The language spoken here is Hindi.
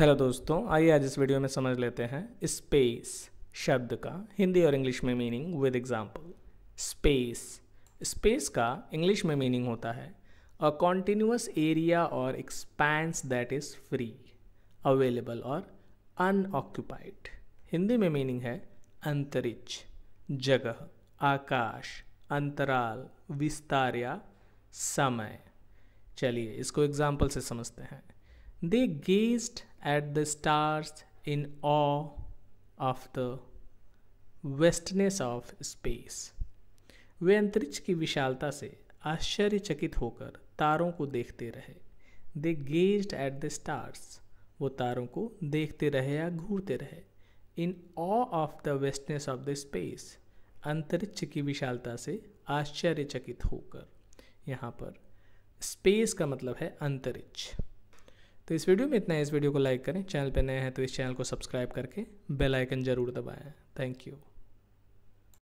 हेलो दोस्तों, आइए आज इस वीडियो में समझ लेते हैं स्पेस शब्द का। हिंदी और इंग्लिश में meaning with example space space का इंग्लिश में मीनिंग होता है अ कॉन्टिन्यूस एरिया और expanse that is free available और अनऑक्यूपाइड हिंदी में मीनिंग है अंतरिक्ष, जगह, आकाश, अंतराल, विस्तार या समय। चलिए इसको एग्ज़ाम्पल से समझते हैं। They gazed at the stars in awe of the vastness of space वे अंतरिक्ष की विशालता से आश्चर्यचकित होकर तारों को देखते रहे। They gazed at the stars वो तारों को देखते रहे या घूरते रहे। In awe of the vastness of the space अंतरिक्ष की विशालता से आश्चर्यचकित होकर। यहाँ पर स्पेस का मतलब है अंतरिक्ष। तो इस वीडियो में इतना है। इस वीडियो को लाइक करें। चैनल पर नए हैं तो इस चैनल को सब्सक्राइब करके बेल आइकन ज़रूर दबाएँ। Thank you.